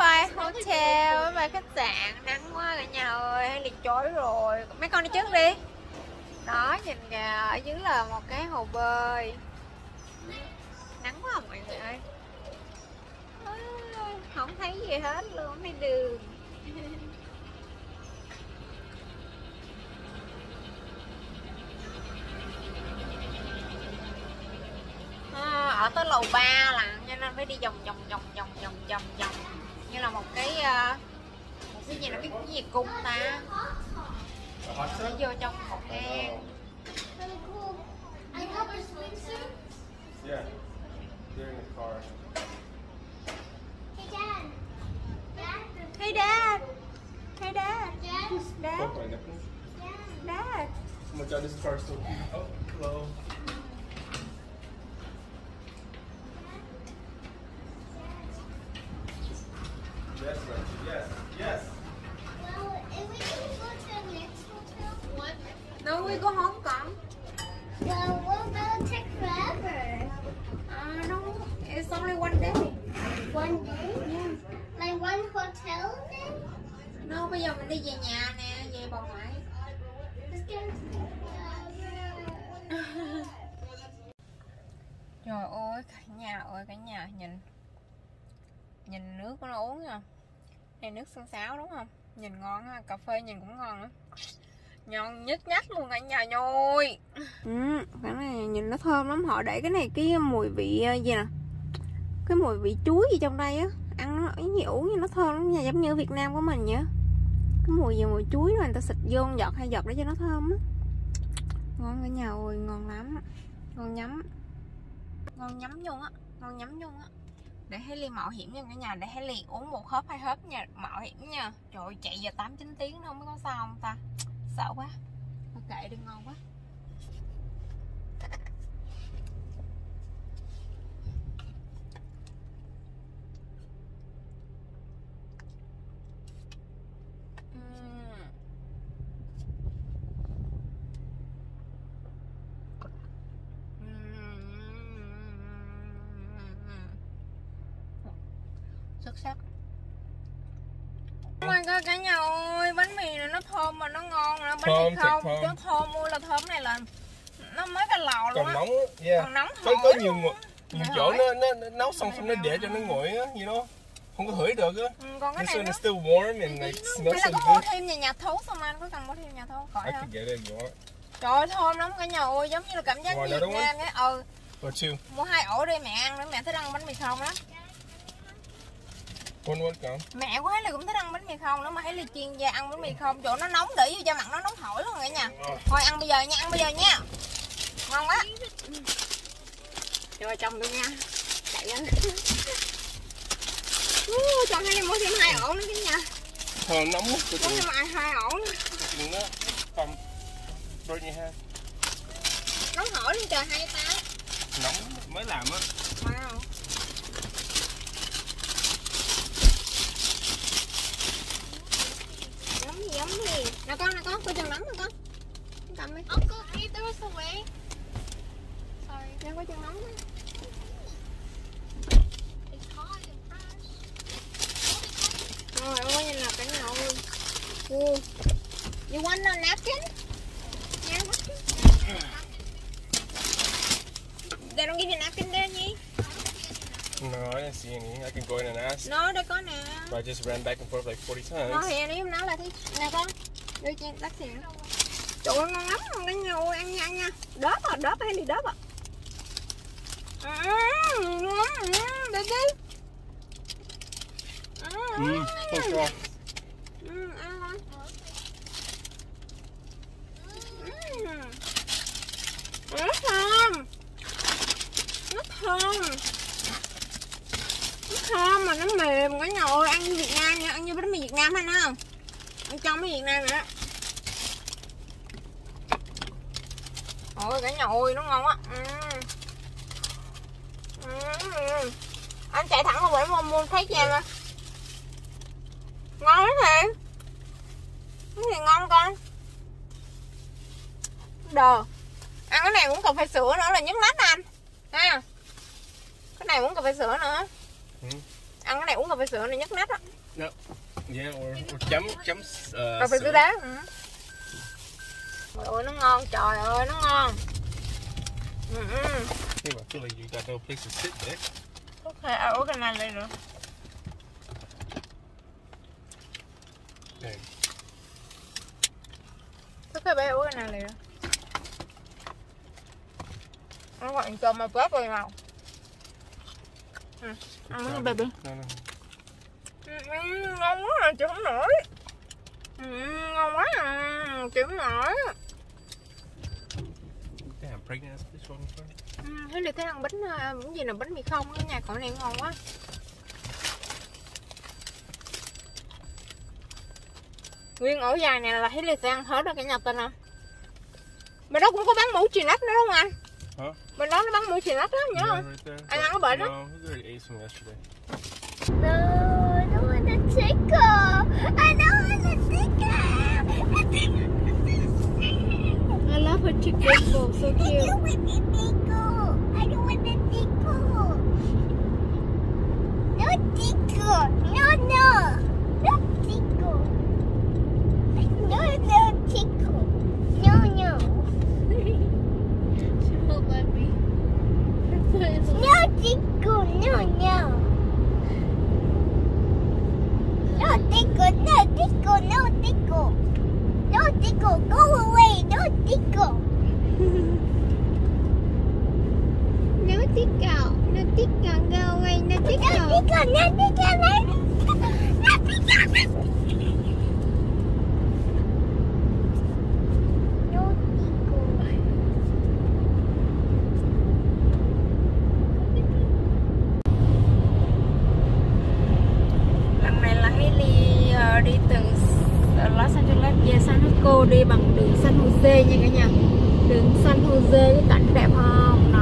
bye hotel bye bye khách sạn nắng quá cả nhà ơi hay liệt chối rồi. Mấy con đi trước đi. Đó nhìn kìa ở dưới là một cái hồ bơi. Nắng quá à, mọi người ơi. À, không thấy gì hết luôn không thấy đường. À, ở tới lầu 3 là cho nên phải đi vòng vòng vòng vòng vòng vòng vòng như là một cái ờ, một cái gì là biết cái gì cung ta nó vô trong một cái. Yeah. They're in the car. Hey, Dad. Dad. hey dad hey dad Dad. dad. Dad. dad Oh my god, this car is so cute. Oh, hello. Yes, Reggie. Yes. Yes. Well, if we can go to the next hotel. What? no we go home con Well, what about take forever? uh, no it's only one day One day? Like one hotel then? no bây giờ mình đi về nhà nè về bà ngoại Let's go. Trời ơi, cả nhà ơi, cả nhà nhìn Nhìn nước của nó uống nha Xương xáo đúng không? Nhìn ngon ha, cà phê nhìn cũng ngon nữa Ngon nhất nhát luôn cả nhà nhồi. Ừ, cái này nhìn nó thơm lắm. Họ để cái này cái mùi vị ờ, gì nè? Cái mùi vị chuối gì trong đây á Ăn nó ý gì uống như nó thơm lắm nha Giống như Việt Nam của mình vậy. Cái mùi gì mùi chuối rồi người ta xịt vô giọt hay giọt để cho nó thơm á. Ngon cả nhà ơi, ngon lắm. Ngon nhắm. Ngon nhắm luôn á ngon nhắm luôn á để Haley mạo hiểm nha cả nhà để Haley uống một hớp hai hớp nha mạo hiểm nha. Trời ơi, chạy giờ tám chín tiếng không có sao không ta? Sợ quá. Thôi kệ đi ngon quá. Uhm. God cả nhà ơi bánh mì này nó thơm mà nó ngon nữa bánh Thơm mì không thơm. chứ thơm ui là thơm này là nó mới cái lò luôn Còn nóng. Yeah. còn nóng Có, có nhiều luôn nhiều Dạ chỗ nó, nó, nó nấu xong xong nó để cho nó nguội á, you know. Không có hửi được á. ừ, còn cái This này nó still warm and like smells so có mua good. thêm nhà nhà thú xong anh có cần mua thêm nhà thú khỏi I want. trời ơi thơm lắm cả nhà ơi giống như là cảm giác Việt đó không? Nam ấy ừ mua hai ổ đi mẹ ăn nữa mẹ thích ăn bánh mì không lắm One what come? mẹ Hải Ly cũng thích ăn bánh mì không? Nữa mà Hải Ly chuyên gia ăn bánh mì không? Chỗ nó nóng để vô cho mặt nó nóng hổi luôn cả nhà thôi ăn bây giờ nha ăn bây giờ nha. Ngon quá. Rồi chồng tôi nha. Chạy lên Uh, cho Hải Ly mua thêm hai ổ nữa cả nhà. Thơm nóng quá. Tôi thêm hai- hai ổ nữa. Chừng nó cầm. Burn your hand. nóng hổi luôn trời hai ta Nóng mới làm á. wow giống gì giống gì nè con nè con cô chừng nóng nè con Con cầm đi Uncle, can you throw us away? Sorry. nè cô chừng nóng đó It's hot and fresh. Trời ơi, nhìn là cả nhà ơi Wow. You want a napkin? Yeah, napkin. They don't give you napkin there, Nhi? No, I didn't see any. I can go in and ask. No, đây có nè But I just ran back and forth like 40 times. Nó thì nếu nói là thích Nè con Đưa cho bác sĩ Trời ơi, ngon lắm cả nhà ơi, ăn nha, ăn nha. Đớp à, đớp hay đi đớp à? Ăn ngon. Mmm. Nó thơm. Nó thơm. Nó thơm mà nó mềm cả nhà ơi Ăn như Việt Nam nha Ăn như bánh mì Việt Nam hay không trong cái Việt Nam nữa Ôi cả nhà ơi nó ngon quá. Ừm. Ừm. Anh chạy thẳng qua bển mua mua thấy cho em Ngon lắm thiệt Cái gì ngon con. Đờ. Ăn cái này cũng cần phải sữa nữa là nhức nách anh. Ha. Cái này cũng cần phải sữa nữa. Ừ. ăn cái này uống cà phê sữa này nhắc nách á Yeah, or, or chấm chấm uh, phê sữa đá ừ. Trời ơi nó ngon trời ơi nó ngon ừ, ừ. Yeah, I feel like you got no place to sit there. ok uống cái này lên rồi Dang. Uống cái này liền rồi nó gọi cho mà bớt rồi nào ừ. ăn cái baby No, no. Ngon quá à, chịu không nổi. Ừ, ngon quá à, chịu không nổi. Damn, pregnant ừ, thấy được cái ăn bánh à, bánh gì là bánh mì không ở nhà còn này ngon quá. Nguyên ổ dài này là thấy Lê sẽ ăn hết rồi cả nhà tin không? Bên đó cũng có bán mũ chì nách nữa đúng không anh Hả? bên đó nó bán mũ chì nách đó nhớ Yeah, không? right. Anh ăn cái bệnh đó? No, we already ate some yesterday. No, I don't want to tickle. I don't want to tickle. I love her chicken bowl so I don't want to tickle. I don't want to tickle. No tickle. No, no. tickle. No, tickle. No, no. She won't let me. No tickle. No, no. No tickle. No tickle. No tickle. Go away. No tickle. No tickle. No tickle. Go away. No No tickle. No tickle. Ờ, đi từ Los Angeles về San Francisco đi bằng đường San Jose nha cả nhà Đường San Jose cái cảnh đẹp không? Đó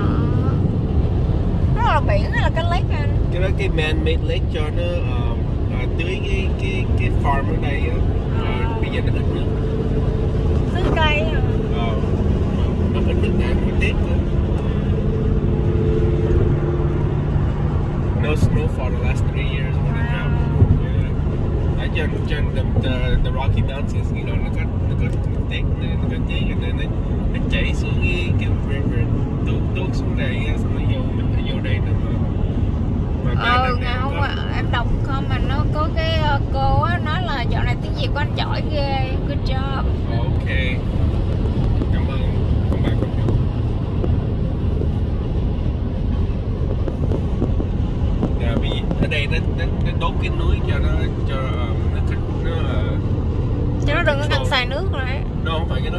Đó là biển hay là cái lake anh? Cái đó cái man-made lake cho nó um, uh, tưới cái cái cái farm ở đây. À. Uh, bây giờ nó hết nước. Tứ cây. Uh, nó hết nước nè, nó Tết nữa. No snowfall the last three years. What a Wow. Yeah. Ở trên trên the, the, the Rocky Mountains, you know, nó có nó có Tết nè, nó có gì nên nó nó chảy xuống cái cái river tuốt tuốt xuống đây xong nó vô nó vô đây nó mà mà Ờ, ngày hôm qua em đọc comment nó có cái ờ, cô á nói là dạo này tiếng Việt của anh giỏi ghê Good job Ok. Cảm ơn các bạn các bạn. Dạ, vì ở đây nó, nó, nó đốt cái núi cho nó cho um, nó thích nó uh, Chứ nó đừng có cần xài nước rồi ấy. nó không phải cái đó.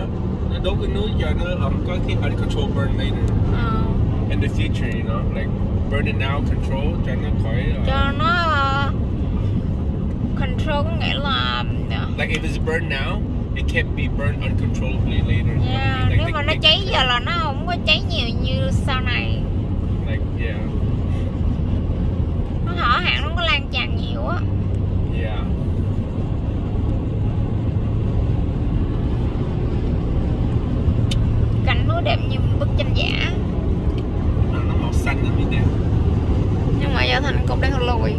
Nó đốt cái núi cho nó um, có cái uncontrolled burn later. Ờ, in the future you know like burn it now control cho nó khỏi uh, cho nó ờ, control có nghĩa là like if it's burned now it can't be burned uncontrollably later. Yeah, like, nếu mà nó cháy giờ là nó không có cháy nhiều như sau này. Like yeah. Nó hở hạn nó không có lan tràn nhiều á yeah đẹp như bức tranh giả. Nó, màu xanh nó mới đẹp nhưng mà giờ thành cũng đang lùi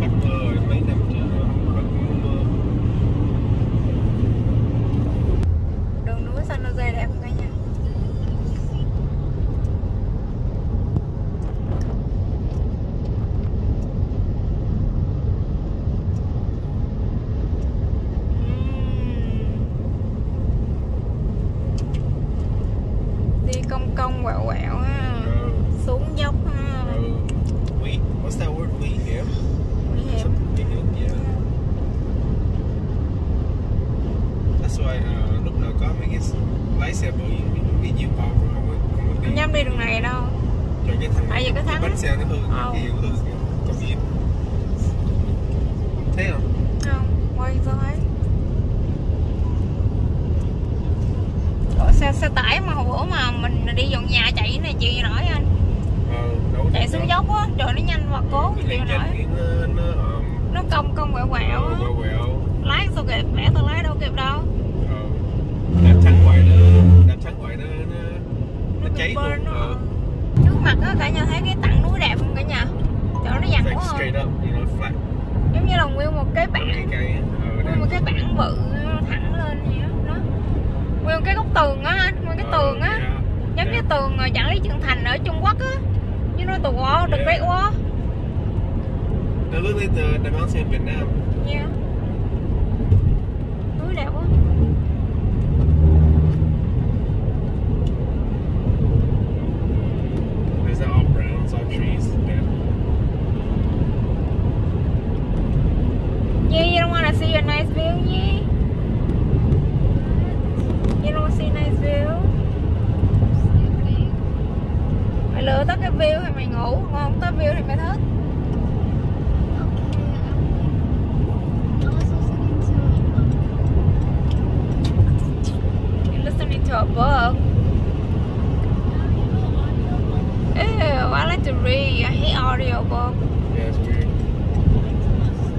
bắt mưa rồi mấy năm chưa bắt mưa đường núi San Jose đẹp cả nhà Ừm. đi cong cong quẹo quẹo ha Ờ, xuống dốc ha ờ. Wheat. What's that word? Wheat hiểm. nguy hiểm Wheat hiểm, yeah. That's why uh, lúc nào có mấy cái lái xe bự cái nhiều power không có không có không đi dám đi đường này đâu cho cái thằng Tại vì cái thắng- bánh xe nó hư Ờ. cái hư có gì thấy không không quay sao thấy Ủa, xe tải mà hồi bữa mà mình đi dọn nhà chạy này chịu gì nổi anh. Ờ, có chạy xuống dốc á trời nó nhanh và cố chịu lên nổi. cái nó nó nó cong cong quẹo quẹo á. quẹo quẹo. Lái sao kịp lẽ tao lái đâu kịp đâu. Ờ. đạp thắng ngoài nó đạp thắng ngoài nó nó nó cháy luôn. nó. ờ. trước mặt á cả nhà thấy cái tặng núi đẹp không cả nhà? Rồi straight up, you know, flat. giống như là nguyên một cái bảng. Ờ, nguyên một cái bảng bự thẳng lên vậy á nguyên cái góc tường á nguyên cái Ờ, tường á yeah, giống như yeah. tường ờ, Vạn Lý Trường Thành ở Trung Quốc á you know the wall the. Great Wall They look like the the mountain in Vietnam. yeah núi đẹp quá There's all brown, it's all trees. Yeah. yeah you don't want to see a nice view yeah you don't want to see a nice view mày lựa tới cái view hay mày ngủ ngon tới view thì mày thức You're listening to a book Ew, I like to read. I hate audiobook. Yeah, it's weird.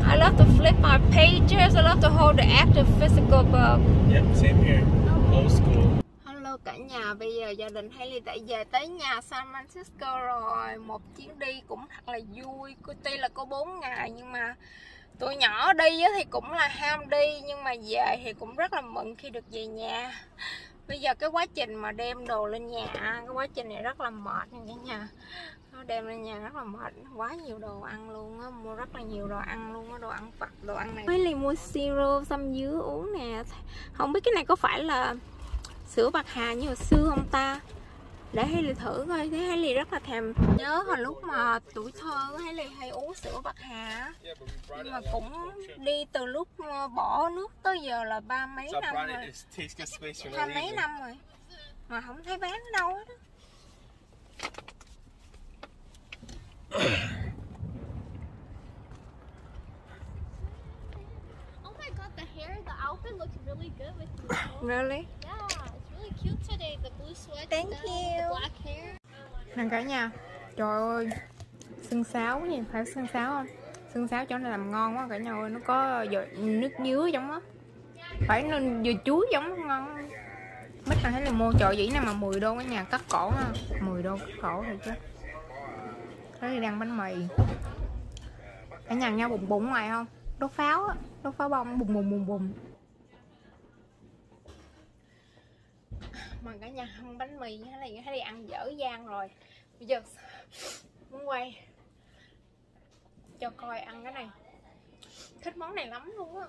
I love to flip my pages. I love to hold the active physical book. Yep, same here. Old school. Hello cả nhà, bây giờ gia đã về tới nhà San Francisco rồi Một chuyến đi cũng thật là vui. Tuy là có 4 ngày nhưng mà tụi nhỏ đi thì cũng là ham đi Nhưng mà về thì cũng rất là mừng khi được về nhà. Bây giờ cái quá trình mà đem đồ lên nhà Cái quá trình này rất là mệt nha cả nhà. Đem lên nhà rất là mệt Quá nhiều đồ ăn luôn á Mua rất là nhiều đồ ăn luôn á Đồ ăn vặt, đồ ăn này. Hailey mua siro xăm dứa uống nè. Không biết cái này có phải là sữa bạc hà như hồi xưa không ta? Để Hailey thử coi thấy Hailey rất là thèm. Nhớ hồi lúc mà tuổi thơ Hailey hay uống sữa bạc hà nhưng mà cũng đi từ lúc ờ, bỏ nước tới giờ là ba mấy năm rồi. hai mấy năm rồi. Mà không thấy bán ở đâu hết á. Oh my god, the hair, the outfit looks really good with you. really yeah, it's really cute today. Thank the, you. the nè cả nhà trời ơi xương sáo gì phải xương sáo không? Xương sáo chỗ này làm ngon quá cả nhà ơi nó có dừa- nước dứa giống á. Phải nên dừa chuối giống ngon. Bích là thấy là mua chợ dĩ này mà 10 đô cả nhà cắt cổ ha. 10 đô cắt cổ rồi chứ. Thì đang bánh mì. Cả nhà nhau bụng bụng ngoài không? Đốt pháo á Đốt pháo bông bùng bùng bùng bùng Mà cả nhà ăn bánh mì hay là hay đi ăn dở dang rồi. Bây giờ muốn quay Cho coi ăn cái này. Thích món này lắm luôn á.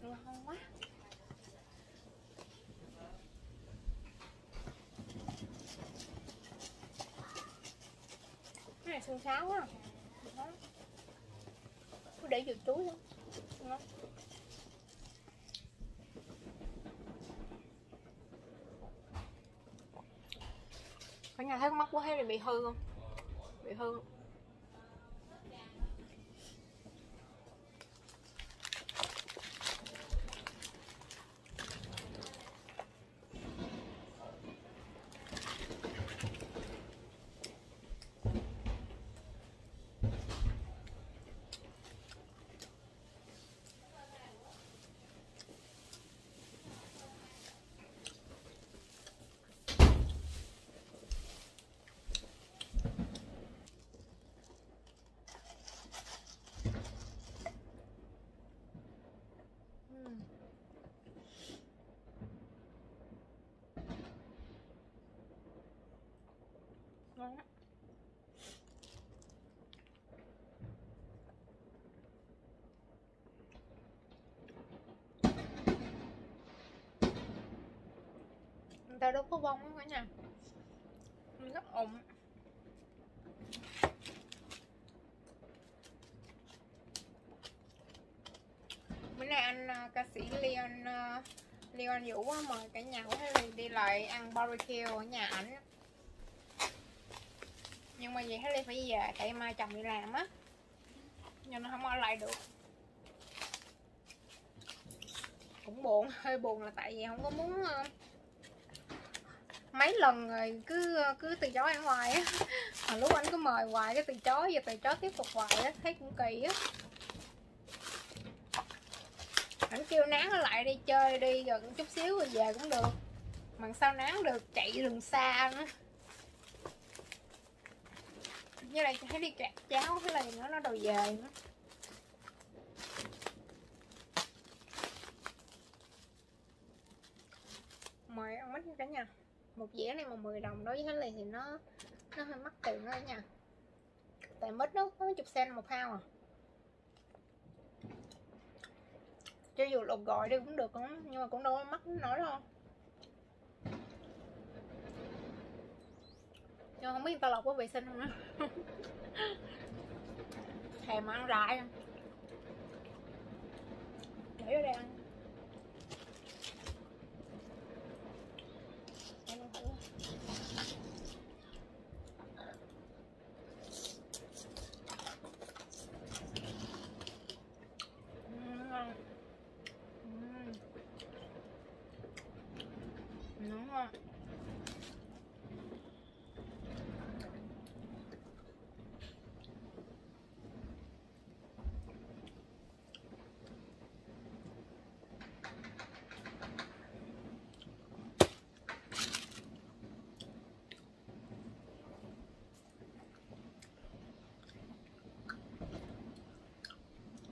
Ngon quá. Cái này xương sáo quá. Cứ để vô túi luôn Ngon. Cả nhà thấy con mắt của thấy bị hư không bị hư không? Ừm. Ngon á. người ta đâu có bông á cả nhà. Rất ủng bữa nay anh uh, ca sĩ Leon uh, Leon Vũ uh, mời cả nhà của Haley đi lại ăn barbecue ở nhà ảnh. Nhưng mà vì Haley phải về tại mai chồng đi làm á. Nên nó không ở lại được. Cũng buồn hơi buồn là tại vì không có muốn uh, mấy lần rồi cứ cứ từ chối ăn hoài á. Mà lúc anh cứ mời hoài cái từ chối giờ từ chối tiếp tục hoài á, thấy cũng kỳ á. Ảnh kêu nán nó lại đi chơi đi, rồi chút xíu rồi về cũng được. Mà sao nán được, chạy đường xa nữa với lại thấy đi kẹt cháo cái này nữa nó đầu về nữa. Mời ăn mít cả nhà một dĩa này mà 10 đồng đối với cái này thì nó nó hơi mắc tiền đó nha. Tại mít nó có chục sen một hao à. Cho dù lột gọi đi cũng được, cũng nhưng mà cũng đâu có mắc nổi đâu. Nhưng không biết người ta lọc có vệ sinh không nữa. Thèm ăn rại không à. để vô đây ăn Em ăn thử. Ừm, ngon. Ừm. Nó ngon.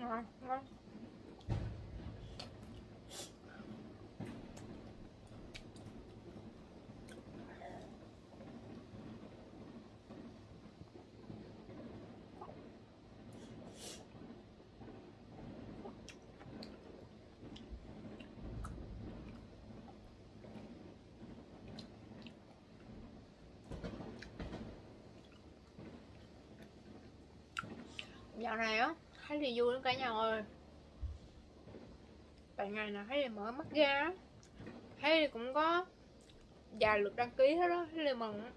ngon ngon dạo này á, thấy thì vui lắm cả nhà ơi tại ngày nào thấy thì mở mắt ra. Thấy thì cũng có vài lượt đăng ký hết đó thấy thì mừng.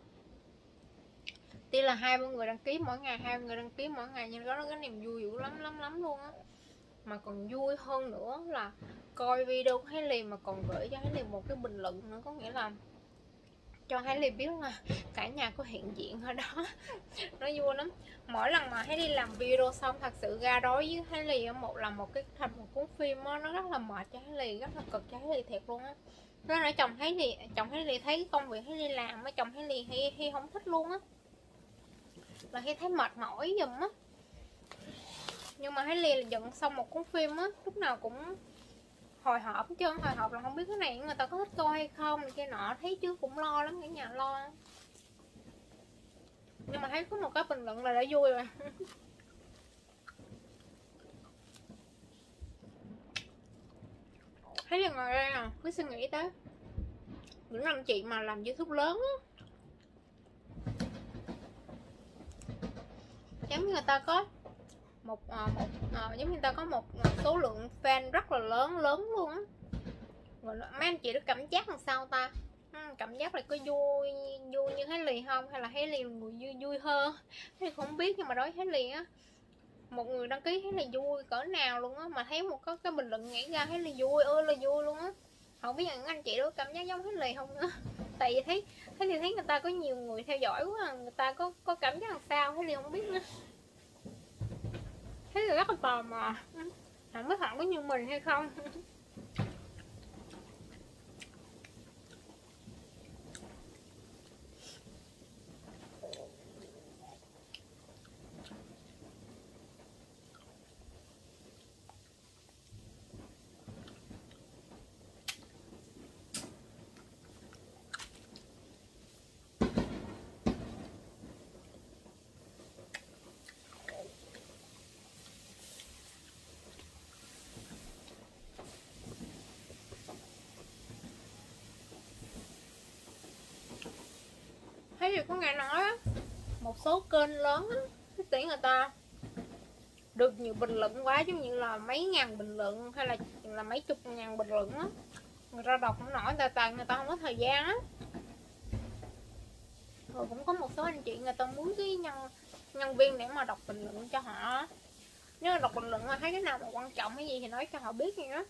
Tuy là hai mươi người đăng ký mỗi ngày, hai người đăng ký mỗi ngày, nhưng đó nó cái niềm vui dữ lắm lắm lắm luôn á. Mà còn vui hơn nữa là coi video của Thái mà còn gửi cho thấy liền một cái bình luận nữa, có nghĩa là cho Thái Lì biết là cả nhà có hiện diện ở đó. Nó vui lắm. Mỗi lần mà thấy đi làm video xong thật sự ra đối với Thái Lì một là một cái thành một cuốn phim đó, nó rất là mệt cho Thái Lì rất là cực cho Thái thiệt luôn á. Nó nói chồng thấy thì chồng thấy thì thấy công việc thấy đi làm á chồng thấy thì hay, hay không thích luôn á. Là khi thấy mệt mỏi giùm á. Nhưng mà thấy Lì dựng xong một cuốn phim á lúc nào cũng hồi hộp chứ hồi hộp là không biết cái này người ta có thích coi hay không kia nọ, thấy chứ cũng lo lắm, cả nhà lo. Nhưng mà thấy có một cái bình luận là đã vui rồi. Thấy là ngồi đây à cứ suy nghĩ tới. Những anh chị mà làm youtube lớn á. Giống như người ta có một à, một à, giống như ta có một số lượng fan rất là lớn lớn luôn á. Mấy anh chị được cảm giác làm sao ta? Ừ, cảm giác là có vui vui như thế Lì không? Hay là thấy Lì người vui vui hơn? Thì không biết nhưng mà đối thấy Lì á một người đăng ký thấy là vui cỡ nào luôn á mà thấy một có cái bình luận nhảy ra thấy là vui ơi là vui luôn á. Không biết những anh chị đó cảm giác giống thấy Lì không nữa tại vì thấy thấy thì thấy người ta có nhiều người theo dõi quá người ta có có cảm giác làm sao thấy Lì không biết nữa thế là rất là tò mò. Ừ, không biết họ có như mình hay không. Thấy gì có nghe nói á? Một số kênh lớn á, cái tỷ người ta được nhiều bình luận quá, giống như là mấy ngàn bình luận hay là là mấy chục ngàn bình luận á. Người ta đọc không nổi tại tại người ta không có thời gian á. Rồi cũng có một số anh chị người ta muốn cái nhân nhân viên để mà đọc bình luận cho họ nếu mà đọc bình luận mà thấy cái nào mà quan trọng cái gì thì nói cho họ biết gì đó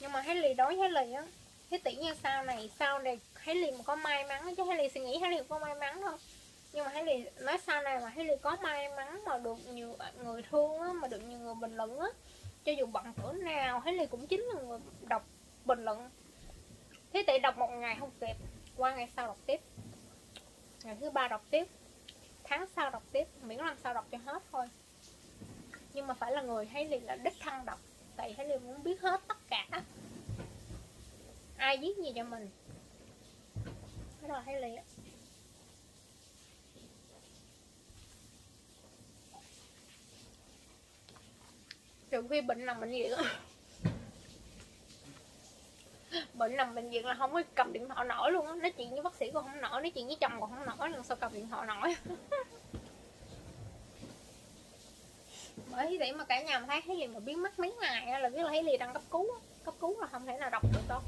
nhưng mà thấy lì đối thấy lì á thế tỷ như sau này sau này thấy liền mà có may mắn, chứ thấy liền suy nghĩ thấy liền có may mắn không? Nhưng mà thấy liền nói sau này mà thấy liền có may mắn mà được nhiều người thương á, mà được nhiều người bình luận á, cho dù bận cỡ nào thấy liền cũng chính là người đọc bình luận. Thế tỷ đọc một ngày không kịp, qua ngày sau đọc tiếp. Ngày thứ ba đọc tiếp, tháng sau đọc tiếp, miễn làm sao đọc cho hết thôi. Nhưng mà phải là người thấy liền là đích thân đọc, tại thấy liền muốn biết hết tất cả ai viết gì cho mình. Đó là thấy liền. Trừ khi bệnh nằm bệnh viện bệnh nằm bệnh viện là không có cầm điện thoại nổi luôn á. Nói chuyện với bác sĩ còn không nổi, nói chuyện với chồng còn không nổi, làm sao cầm điện thoại nổi? Bởi vậy mà cả nhà mà thấy thấy liền mà biến mất mấy ngày là biết là thấy liền đang cấp cứu cấp cứu là không thể nào đọc được đâu.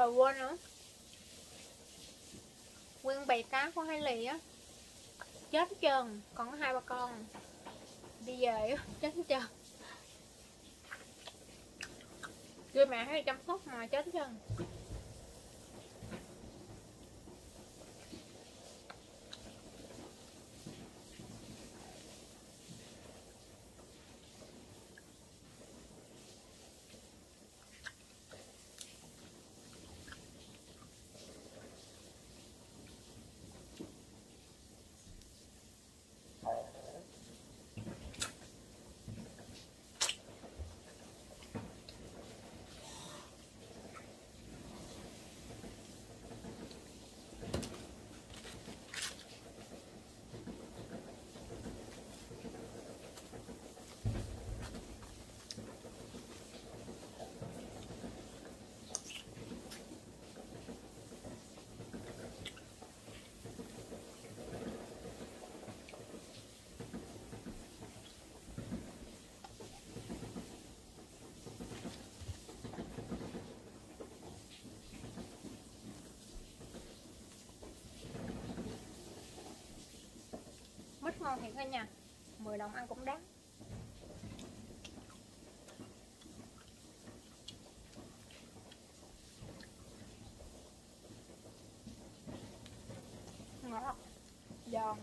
Rồi quên nữa. Nguyên bầy cá của hai lì á, chết trơn còn hai ba con. Đi về, chết trơn Người mẹ hay chăm sóc mà chết trơn mít ngon thiệt cả nhà 10 đồng ăn cũng đáng ngọt giòn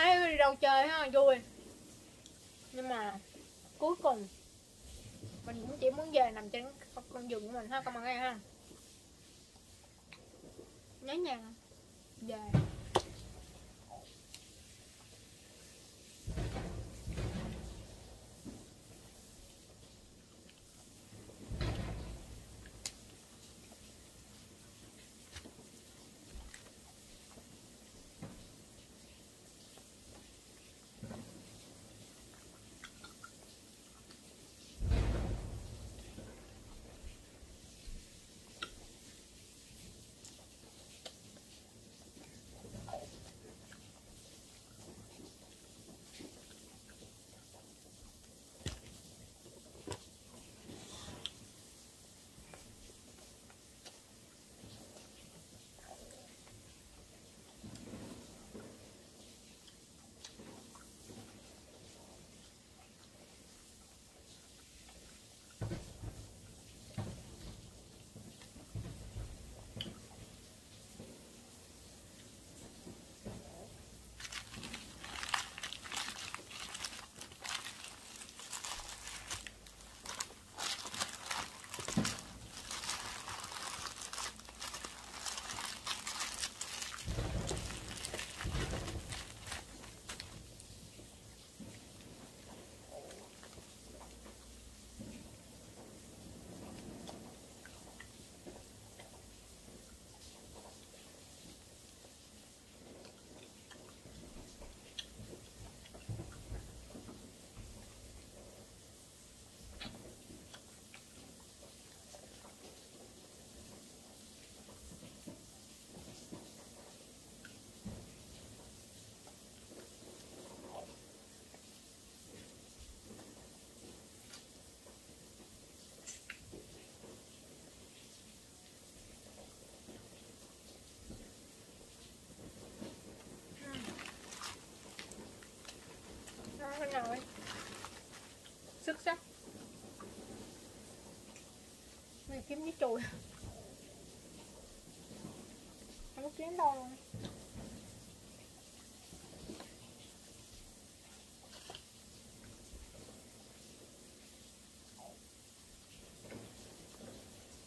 thấy đi đâu chơi ha, vui. Nhưng mà cuối cùng mình cũng chỉ muốn về nằm trên con giường của mình ha các bạn nghe ha. Nhớ nhà, về. Chùi không có kiếm đâu.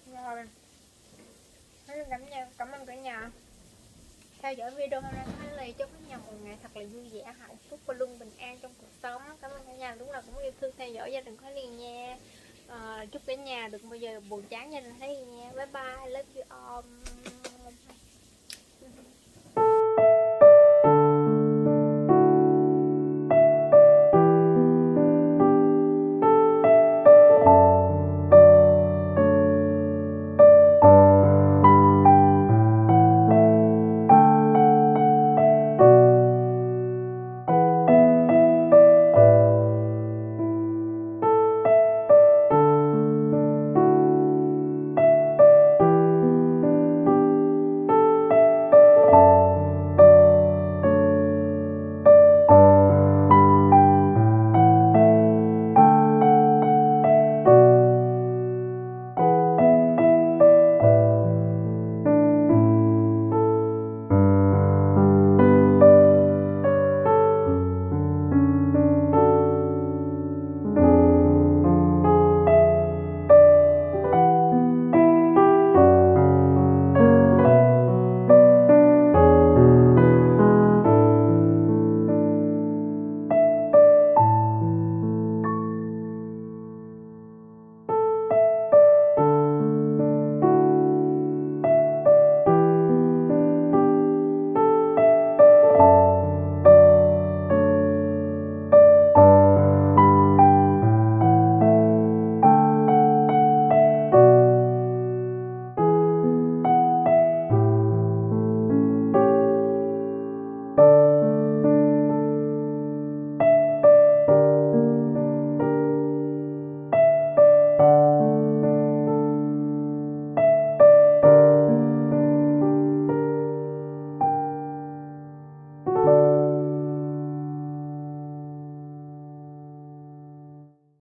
Luôn rồi. Nói cảm ơn cảm ơn cả nhà. Theo dõi video hôm nay Thái Lì chúc cả nhà một ngày thật là vui vẻ, hạnh phúc và luôn bình an trong cuộc sống. Cảm ơn cả nhà, đúng là cũng yêu thương theo dõi gia đình Thái Lì nha à, chúc cả nhà đừng bao giờ buồn chán nha. Thấy Thái nha. Bye bye. Love you all.